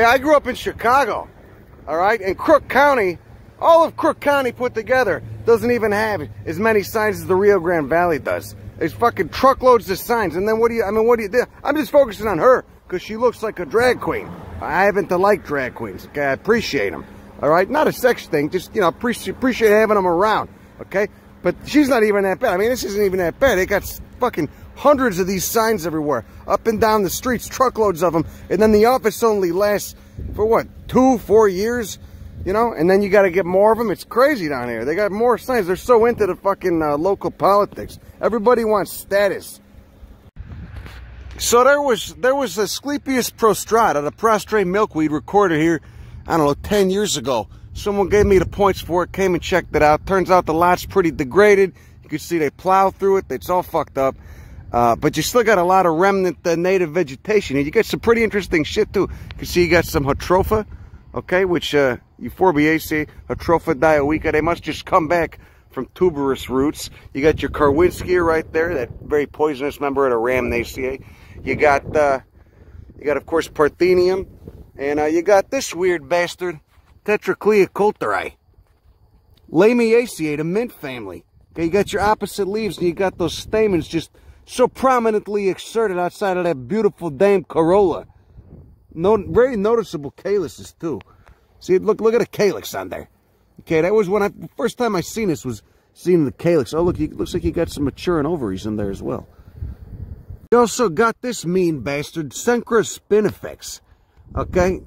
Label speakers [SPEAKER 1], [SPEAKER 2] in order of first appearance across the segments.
[SPEAKER 1] Okay, I grew up in Chicago, all right? And Cook County, all of Cook County put together doesn't even have as many signs as the Rio Grande Valley does. There's fucking truckloads of signs. And then what do you, I mean, what do you do? I'm just focusing on her because she looks like a drag queen. I happen to like drag queens, okay? I appreciate them, all right? Not a sex thing, just, you know, appreciate, appreciate having them around, okay? But she's not even that bad. I mean, this isn't even that bad. They got fucking hundreds of these signs everywhere, up and down the streets, truckloads of them. And then the office only lasts for what, two, four years? You know, and then you got to get more of them. It's crazy down here. They got more signs. They're so into the fucking uh, local politics. Everybody wants status. So there was there was a Asclepias prostrata, the prostrate milkweed recorded here, I don't know, 10 years ago. Someone gave me the points for it, came and checked it out. Turns out the lot's pretty degraded. You can see they plow through it. It's all fucked up. Uh, but you still got a lot of remnant uh, native vegetation. And you get some pretty interesting shit too. You can see you got some Jatropha, okay, which uh, Euphorbiaceae, Jatropha dioica. They must just come back from tuberous roots. You got your Karwinskia right there, that very poisonous member of the Rhamnaceae. You got, uh, you got of course Parthenium, and uh, you got this weird bastard, Tetraclea coulteri. Lamiaceae, the mint family. Okay, you got your opposite leaves, and you got those stamens just so prominently exerted outside of that beautiful dame corolla. No, very noticeable calyxes too. See, look, look at the calyx on there. Okay, that was when I first time I seen this was seeing the calyx. Oh, look, it looks like he got some maturing ovaries in there as well. You also got this mean bastard, Cenchrus spinifex. Okay,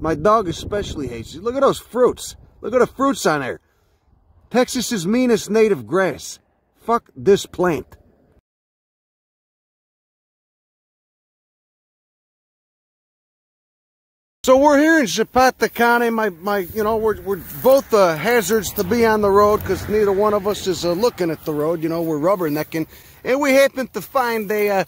[SPEAKER 1] my dog especially hates it. Look at those fruits. Look at the fruits on there. Texas's meanest native grass. Fuck this plant. So we're here in Zapata County. My, my, you know, we're, we're both uh, hazards to be on the road because neither one of us is uh, looking at the road. You know, we're rubbernecking. And we happen to find a uh,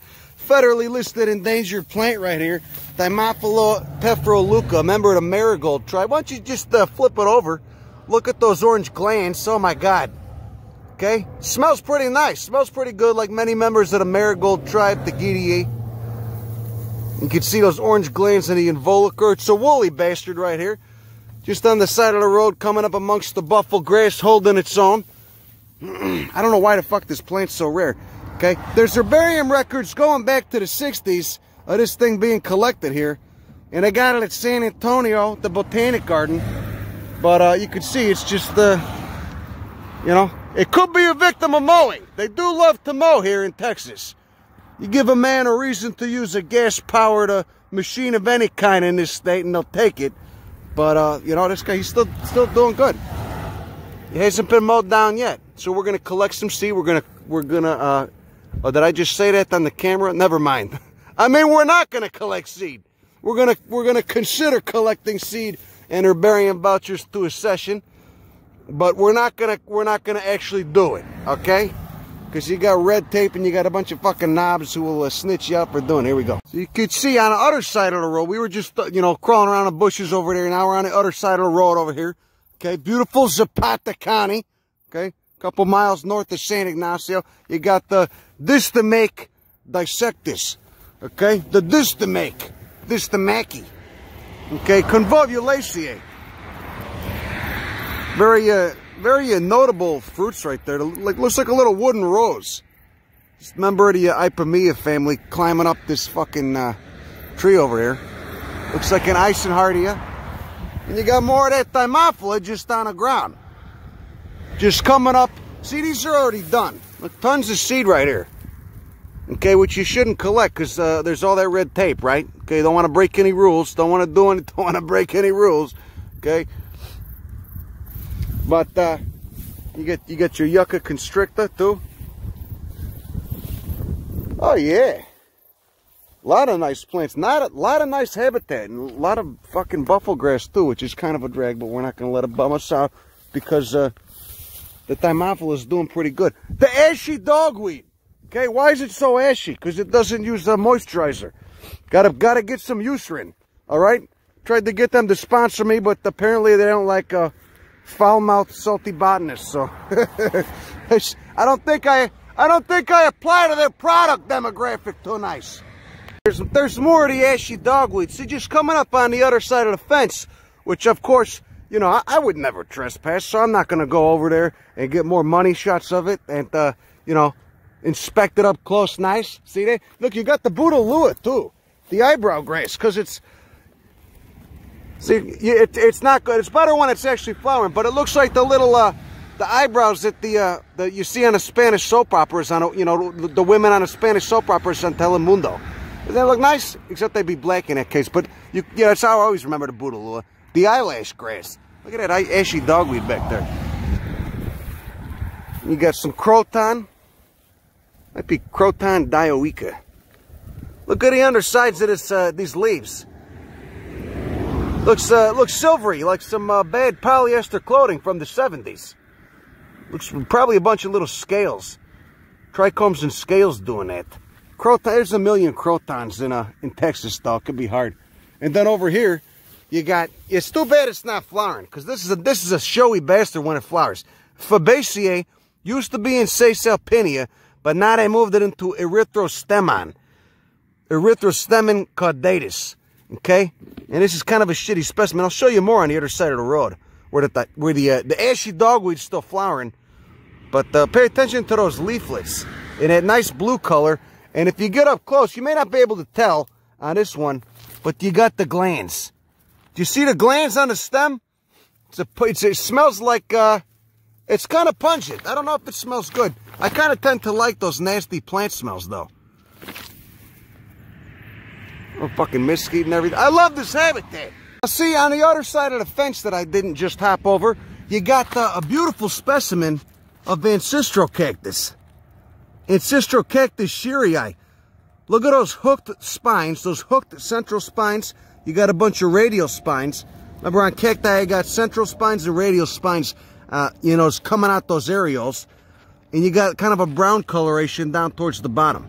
[SPEAKER 1] federally listed endangered plant right here. Thymophylla a member of the marigold tribe. Why don't you just uh, flip it over? Look at those orange glands. Oh my God. Okay. Smells pretty nice. Smells pretty good like many members of the marigold tribe, the Tageteae. You can see those orange glands in the involucre. It's a woolly bastard right here. Just on the side of the road, coming up amongst the buffalo grass, holding its own. I don't know why the fuck this plant's so rare. Okay, there's herbarium records going back to the 60s of this thing being collected here. And I got it at San Antonio, the Botanic Garden. But uh, you can see it's just, uh, you know, it could be a victim of mowing. They do love to mow here in Texas. You give a man a reason to use a gas-powered uh, machine of any kind in this state, and they'll take it. But uh, you know, this guy he's still still doing good. He hasn't been mowed down yet. So we're gonna collect some seed. We're gonna we're gonna. Uh, oh, did I just say that on the camera? Never mind. I mean, we're not gonna collect seed. We're gonna we're gonna consider collecting seed and herbarium vouchers to a session, but we're not gonna we're not gonna actually do it. Okay because you got red tape and you got a bunch of fucking knobs who will uh, snitch you up for doing. Here we go. So you could see on the other side of the road, we were just, uh, you know, crawling around the bushes over there. Now we're on the other side of the road over here. Okay, beautiful Zapata County. Okay, a couple miles north of San Ignacio. You got the Distimake dissectus. Okay, the Distimake, Distamaki. Okay, Convolvulaceae. Very, uh, very uh, notable fruits right there. Like looks like a little wooden rose. Just member of the uh, Ipomoea family climbing up this fucking uh, tree over here. Looks like an Eysenhardtia. And you got more of that Thymophylla just on the ground. Just coming up. See, these are already done. Look, tons of seed right here. Okay, which you shouldn't collect because uh, there's all that red tape, right? Okay, don't want to break any rules. Don't want to do any, don't want to break any rules. Okay, but uh, you get you get your yucca constricta too. Oh yeah. A lot of nice plants, not a lot of nice habitat, and a lot of fucking buffalo grass too, which is kind of a drag, but we're not going to let it bum us out because uh, the Thymophylla is doing pretty good. The ashy dogweed. Okay, why is it so ashy? Because it doesn't use a moisturizer. Gotta gotta get some Eucerin. All right. Tried to get them to sponsor me, but apparently they don't like uh, foul-mouthed, salty botanists. So I don't think I I don't think I apply to their product demographic too nice. There's, there's more of the ashy dogweed. See, just coming up on the other side of the fence, which of course, you know, I, I would never trespass, so I'm not to go over there and get more money shots of it and, uh, you know, inspect it up close nice. See that? Look, you got the Bouteloua too. The eyebrow grass, because it's, see, it, it's not good. It's better when it's actually flowering, but it looks like the little, uh, the eyebrows that the uh, that you see on the Spanish soap operas on you know the women on the Spanish soap operas on Telemundo. They look nice, except they'd be black in that case. But you, yeah, that's how I always remember the Bouteloua. The eyelash grass. Look at that ashy dogweed back there. You got some croton. Might be croton dioica. Look at the undersides of this, uh, these leaves. Looks uh, looks silvery, like some uh, bad polyester clothing from the 70s. Looks probably a bunch of little scales. Trichomes and scales doing that. Croton, there's a million crotons in uh, in Texas, though. It could be hard. And then over here, you got. It's too bad it's not flowering, because this is a this is a showy bastard when it flowers. Fabaceae used to be in Caesalpinia, but now they moved it into Erythrostemon. Erythrostemon caudatus. Okay? And this is kind of a shitty specimen. I'll show you more on the other side of the road where the, where the, uh, the ashy dogweed's still flowering. But uh, pay attention to those leaflets in that nice blue color. And if you get up close, you may not be able to tell on this one, but you got the glands. Do you see the glands on the stem? It's a, it's, it smells like, uh, it's kind of pungent. I don't know if it smells good. I kind of tend to like those nasty plant smells, though. Oh, fucking mesquite and everything. I love this habitat. See, on the other side of the fence that I didn't just hop over, you got uh, a beautiful specimen of Ancistrocactus. Ancestral cactus scheeri. Look at those hooked spines, those hooked central spines. You got a bunch of radial spines. Remember on cacti, I got central spines and radial spines, uh, you know, it's coming out those areoles. And you got kind of a brown coloration down towards the bottom.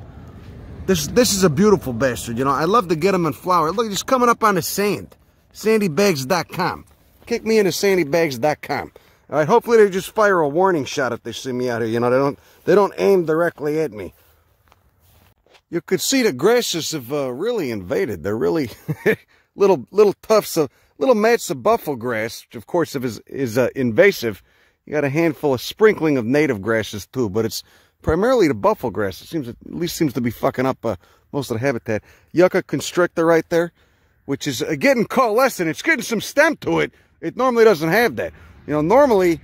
[SPEAKER 1] This this is a beautiful bastard, you know. I love to get them in flower. Look, he's coming up on the sand sandybags.com. Kick me into sandybags.com. All right, hopefully they just fire a warning shot if they see me out here. You know, they don't they don't aim directly at me. You could see the grasses have uh, really invaded. They're really little little tufts of little mats of buffalo grass, which of course is is uh, invasive. You got a handful of sprinkling of native grasses too, but it's primarily the buffalo grass. It seems at least seems to be fucking up uh, most of the habitat. Yucca constricta right there which is uh, getting coalescent. It's getting some stem to it. It normally doesn't have that. You know, normally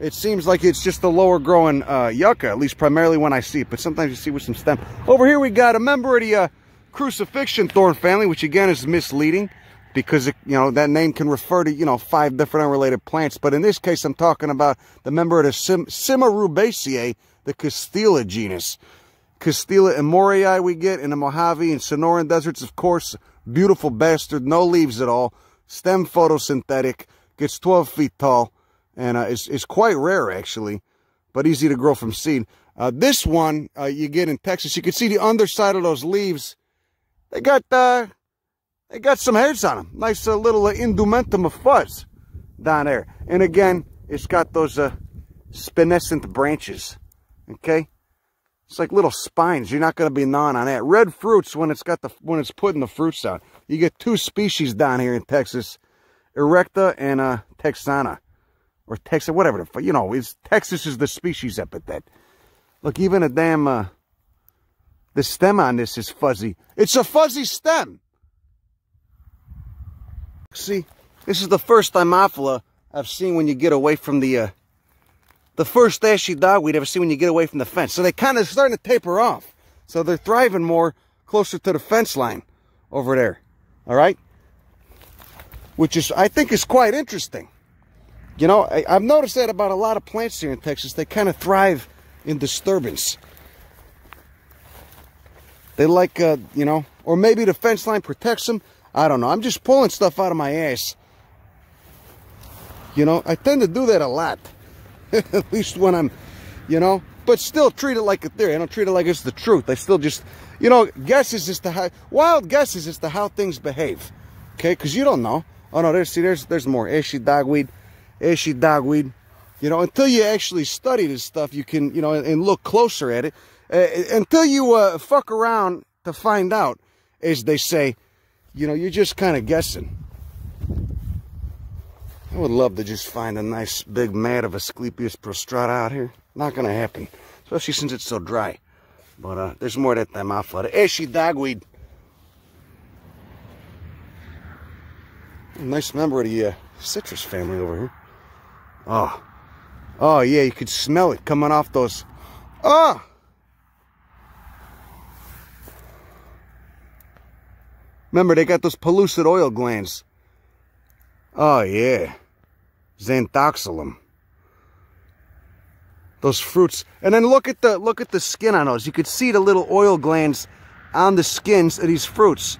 [SPEAKER 1] it seems like it's just the lower growing uh, yucca, at least primarily when I see it. But sometimes you see with some stem. Over here we got a member of the uh, crucifixion thorn family, which again is misleading because, it, you know, that name can refer to, you know, five different unrelated plants. But in this case, I'm talking about the member of the Sim Simaroubaceae, the Castela genus. Castela emoryi we get in the Mojave and Sonoran deserts, of course. Beautiful bastard, no leaves at all. Stem photosynthetic, gets 12 feet tall, and uh, is, is quite rare actually, but easy to grow from seed. Uh, this one uh, you get in Texas, you can see the underside of those leaves. They got uh, they got some hairs on them. Nice uh, little uh, indumentum of fuzz down there. And again, it's got those uh, spinescent branches. Okay, it's like little spines. You're not going to be gnawing on that. Red fruits when it's got the when it's putting the fruits out. You get two species down here in Texas, erecta and uh, texana, or Texas, whatever the. You know, is Texas is the species epithet. Look, even a damn uh, the stem on this is fuzzy. It's a fuzzy stem. See, this is the first Thymophylla I've seen when you get away from the uh, the first ashy dogweed ever see when you get away from the fence. So they kind of starting to taper off. So they're thriving more closer to the fence line over there. All right? Which is, I think is quite interesting. You know, I, have noticed that about a lot of plants here in Texas. They kind of thrive in disturbance. They like, uh, you know, or maybe the fence line protects them. I don't know. I'm just pulling stuff out of my ass. You know, I tend to do that a lot. at least when I'm, you know, but still treat it like a theory. I don't treat it like it's the truth. I still just, you know, guesses as to how, wild guesses as to how things behave. Okay, because you don't know. Oh no, there's, see, there's, there's more. Ashy dogweed, ashy dogweed. You know, until you actually study this stuff, you can, you know, and, and look closer at it. Uh, until you uh, fuck around to find out. as they say, you know, you're just kind of guessing. I would love to just find a nice big mat of Asclepias prostrata out here. Not going to happen, especially since it's so dry. But uh, there's more that time off of it. Ashy dogweed. Nice member of the uh, citrus family over here. Oh. Oh, yeah, you could smell it coming off those. Oh! Remember, they got those pellucid oil glands. Oh, yeah. Zanthoxylum. Those fruits. And then look at the look at the skin on those. You could see the little oil glands on the skins of these fruits.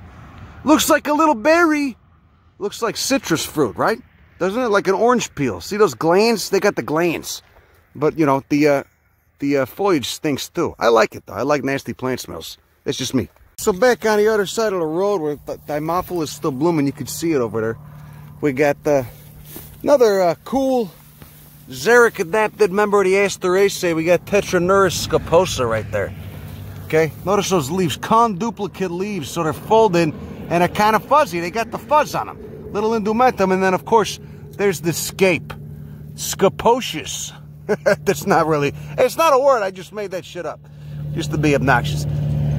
[SPEAKER 1] Looks like a little berry. Looks like citrus fruit, right? Doesn't it? Like an orange peel. See those glands? They got the glands. But, you know, the uh, the uh, foliage stinks too. I like it, though. I like nasty plant smells. That's just me. So back on the other side of the road where the Thymophylla is still blooming, you can see it over there. We got uh, another uh, cool xeric adapted member of the Asteraceae. We got Tetraneuris scaposa right there. Okay, notice those leaves, conduplicate leaves, so they're folded and are kind of fuzzy. They got the fuzz on them. Little indumentum, and then of course, there's the scape. Scoposius. That's not really, it's not a word, I just made that shit up. Just to be obnoxious.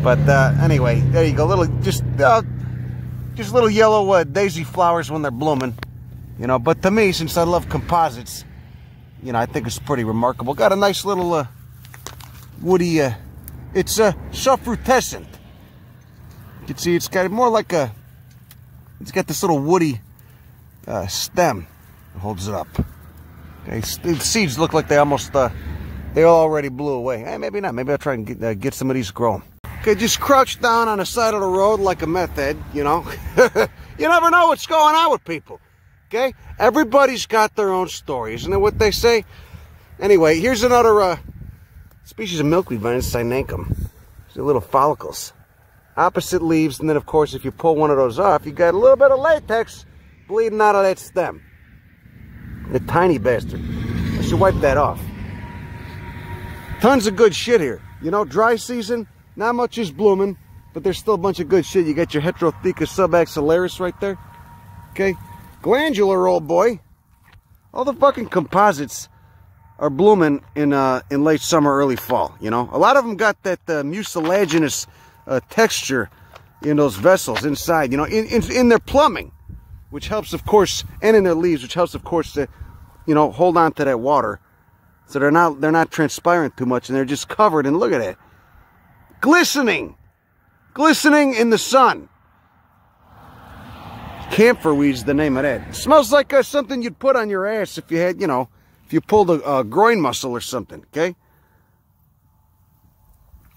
[SPEAKER 1] But uh, anyway, there you go. Little, just, uh, just little yellow uh, daisy flowers when they're blooming. You know, but to me, since I love composites, you know, I think it's pretty remarkable. Got a nice little uh, woody, uh, it's uh, suffrutescent. You can see it's got more like a, it's got this little woody stem that holds it up. Okay, the seeds look like they almost, they already blew away. Eh, maybe not. Maybe I'll try and get, uh, get some of these growing. Okay, just crouch down on the side of the road like a meth head, you know. you never know what's going on with people. Okay? Everybody's got their own story. Isn't it what they say? Anyway, here's another uh, species of milkweed vine, Cynanchum. The little follicles. Opposite leaves, and then of course if you pull one of those off, you got a little bit of latex bleeding out of that stem. The tiny bastard. I should wipe that off. Tons of good shit here. You know, dry season, not much is blooming, but there's still a bunch of good shit. You got your Heterotheca subaxillaris right there. Okay. Glandular, old boy. All the fucking composites are blooming in uh, in late summer, early fall. You know, a lot of them got that uh, mucilaginous uh, texture in those vessels inside. You know, in, in in their plumbing, which helps, of course, and in their leaves, which helps, of course, to you know hold on to that water, so they're not they're not transpiring too much, and they're just covered. And look at it glistening, glistening in the sun. Camphor weed's the name of that. It smells like uh, something you'd put on your ass if you had, you know, if you pulled a, a groin muscle or something, okay?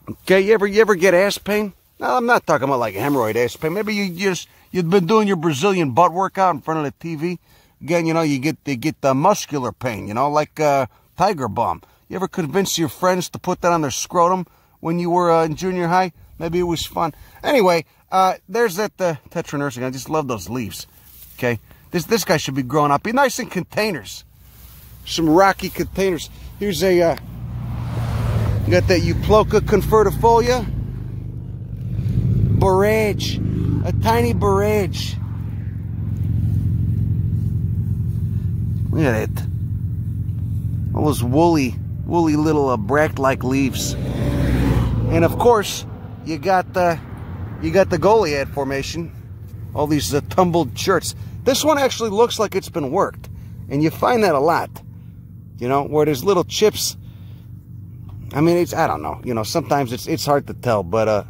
[SPEAKER 1] Okay, you ever you ever get ass pain? No, I'm not talking about like hemorrhoid ass pain. Maybe you just you've been doing your Brazilian butt workout in front of the TV. Again, you know, you get they get the muscular pain, you know, like uh, Tiger Balm. You ever convince your friends to put that on their scrotum when you were uh, in junior high. Maybe it was fun. Anyway, uh, there's that uh, tetranursing. I just love those leaves. Okay, this this guy should be growing up. Be nice in containers, some rocky containers. Here's a uh, got that Euploca confertifolia borage, a tiny borage. Look at it. All those woolly, woolly little uh, bract-like leaves. And of course, you got the you got the Goliad formation, all these uh, tumbled cherts. This one actually looks like it's been worked, and you find that a lot. You know, where there's little chips. I mean, it's I don't know. You know, sometimes it's it's hard to tell, but uh,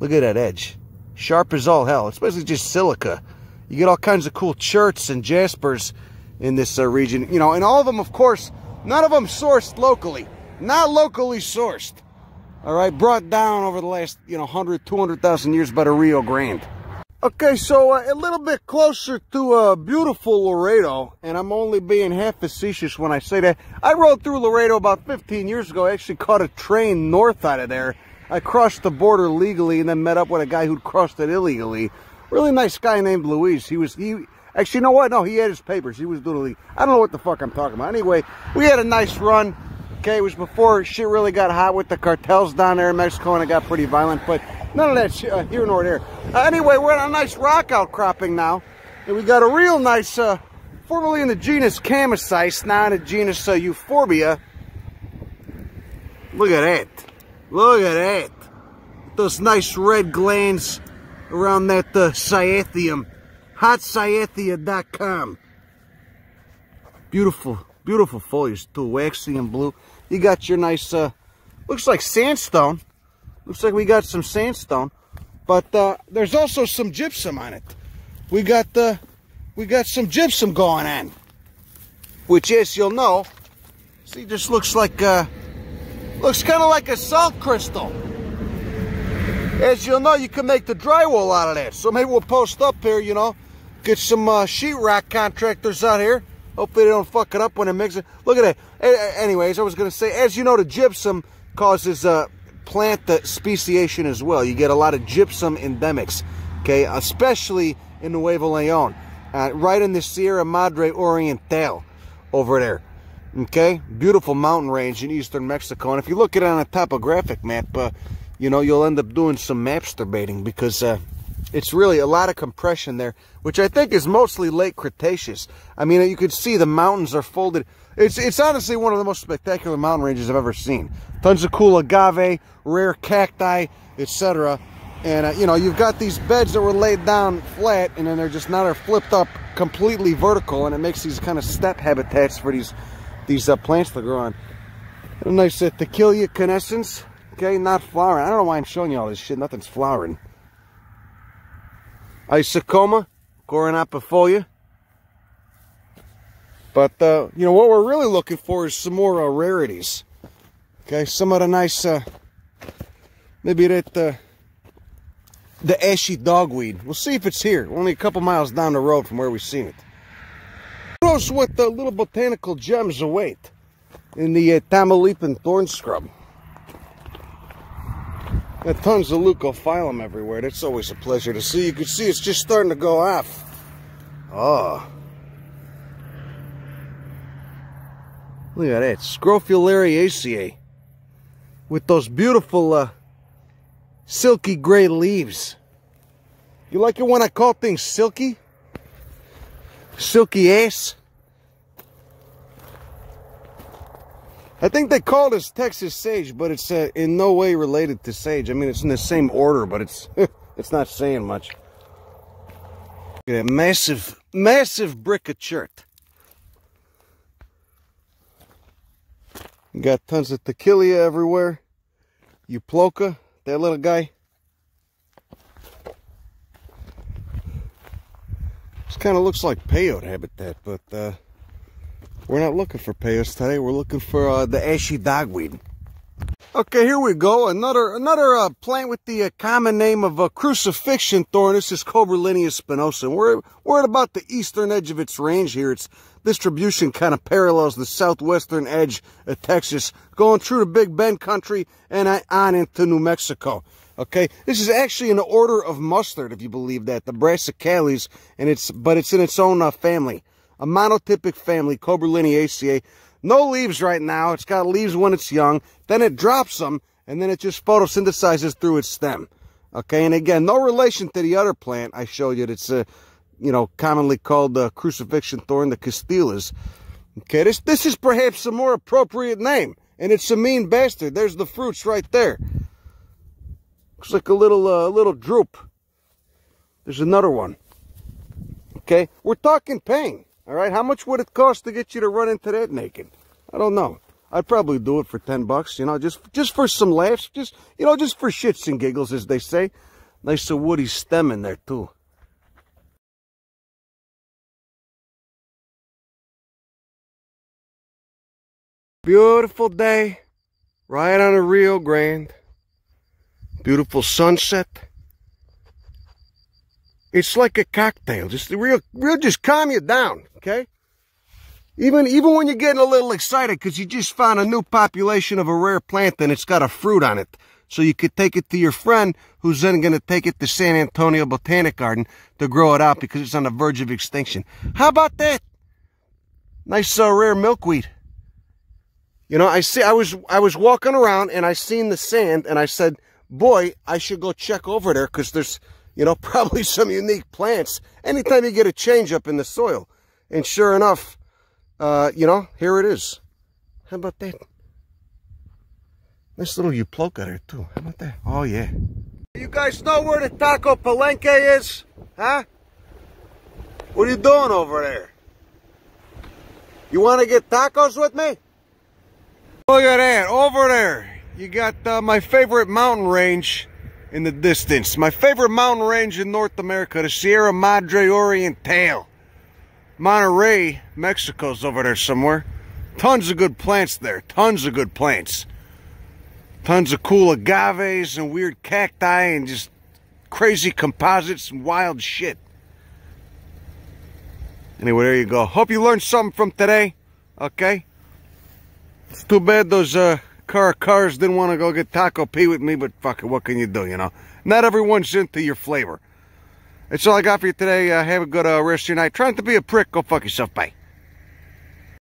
[SPEAKER 1] look at that edge, sharp as all hell. It's basically just silica. You get all kinds of cool cherts and jaspers in this uh, region. You know, and all of them, of course, none of them sourced locally, not locally sourced all right, brought down over the last, you know, 100, 200,000 years by the Rio Grande. Okay, so uh, a little bit closer to uh, beautiful Laredo, and I'm only being half facetious when I say that. I rode through Laredo about 15 years ago. I actually caught a train north out of there. I crossed the border legally and then met up with a guy who'd crossed it illegally. Really nice guy named Luis. He was, he, actually, you know what? No, he had his papers. He was doing I don't know what the fuck I'm talking about. Anyway, we had a nice run. Okay, it was before shit really got hot with the cartels down there in Mexico and it got pretty violent, but none of that uh, here nor there. Uh, anyway, we're on a nice rock outcropping now, and we got a real nice, uh, formerly in the genus Chamaesyce, now in the genus uh, Euphorbia. Look at that. Look at that. Those nice red glands around that uh, cyathium. HotCyathea.com. Beautiful, beautiful foliage too, waxy and blue. You got your nice, uh, looks like sandstone. Looks like we got some sandstone, but uh, there's also some gypsum on it. We got the, uh, we got some gypsum going on, which as you'll know, see, this looks like, uh, looks kind of like a salt crystal. As you'll know, you can make the drywall out of that. So maybe we'll post up here, you know, get some uh, sheetrock contractors out here Hopefully they don't fuck it up when they mix it. Look at that. Anyways, I was going to say, as you know, the gypsum causes uh, plant speciation as well. You get a lot of gypsum endemics, okay, especially in Nuevo Leon, uh, right in the Sierra Madre Oriental over there. Okay, beautiful mountain range in eastern Mexico. And if you look at it on a topographic map, uh, you know, you'll end up doing some mapsterbating because uh, it's really a lot of compression there, which I think is mostly late Cretaceous. I mean, you can see the mountains are folded. It's, it's honestly one of the most spectacular mountain ranges I've ever seen. Tons of cool agave, rare cacti, etc. And, uh, you know, you've got these beds that were laid down flat, and then they're just now they're flipped up completely vertical, and it makes these kind of step habitats for these these uh, plants to grow on. A nice uh, Tiquilia canescens, okay, not flowering. I don't know why I'm showing you all this shit. Nothing's flowering. Isocoma, Coronopifolia. But, uh, you know, what we're really looking for is some more uh, rarities. Okay, some of the nice, uh, maybe that, uh, the ashy dogweed. We'll see if it's here. Only a couple miles down the road from where we've seen it. Who knows what the little botanical gems await in the uh, Tamaulipan thorn scrub. Got tons of leucophyllum everywhere. That's always a pleasure to see. You can see it's just starting to go off. Oh. Look at that. Scrophulariaceae. With those beautiful uh, silky gray leaves. You like it when I call things silky? Silky ass? I think they call this Texas sage, but it's uh, in no way related to sage. I mean, it's in the same order, but it's it's not saying much. Look at that massive, massive brick of chert. Got tons of Tiquilia everywhere. Euploca, that little guy. This kind of looks like peyote habitat, but uh, we're not looking for peyotes today. We're looking for uh, the ashy dogweed. Okay, here we go. Another another uh, plant with the uh, common name of a uh, crucifixion thorn. This is Koeberlinia spinosa. We're we're at about the eastern edge of its range here. Its distribution kind of parallels the southwestern edge of Texas, going through the Big Bend country and on into New Mexico. Okay, this is actually an order of mustard, if you believe that, the Brassicales, and it's but it's in its own uh, family a monotypic family, Koeberliniaceae. No leaves right now. It's got leaves when it's young. Then it drops them, and then it just photosynthesizes through its stem. Okay, and again, no relation to the other plant I showed you. That's, uh, you know, commonly called the crucifixion thorn, the Castelas. Okay, this, this is perhaps a more appropriate name. And it's a mean bastard. There's the fruits right there. Looks like a little, uh, little drupe. There's another one. Okay, we're talking pain. All right, how much would it cost to get you to run into that naked? I don't know. I'd probably do it for 10 bucks, you know, just just for some laughs, just, you know, just for shits and giggles, as they say. Nice woody stem in there, too. Beautiful day, right on the Rio Grande. Beautiful sunset. It's like a cocktail, just real, real, just calm you down okay? Even, even when you're getting a little excited because you just found a new population of a rare plant and it's got a fruit on it. So you could take it to your friend who's then going to take it to San Antonio Botanic Garden to grow it out because it's on the verge of extinction. How about that? Nice uh, rare milkweed. You know, I see, I was, I was walking around and I seen the sand and I said, boy, I should go check over there because there's, you know, probably some unique plants anytime you get a change up in the soil. And sure enough, uh, you know, here it is. How about that? Nice little euploca there too. How about that? Oh yeah. You guys know where the Taco Palenque is? Huh? What are you doing over there? You want to get tacos with me? Look at that, over there. You got uh, my favorite mountain range in the distance. My favorite mountain range in North America, the Sierra Madre Oriental. Monterrey, Mexico's over there somewhere. Tons of good plants there. Tons of good plants. Tons of cool agaves and weird cacti and just crazy composites and wild shit. Anyway, there you go. Hope you learned something from today. Okay? It's too bad those uh, car cars didn't want to go get Taco P with me, but fuck it, what can you do, you know? Not everyone's into your flavor. That's all I got for you today. Uh, have a good uh, rest of your night. Trying to be a prick, go fuck yourself. Bye.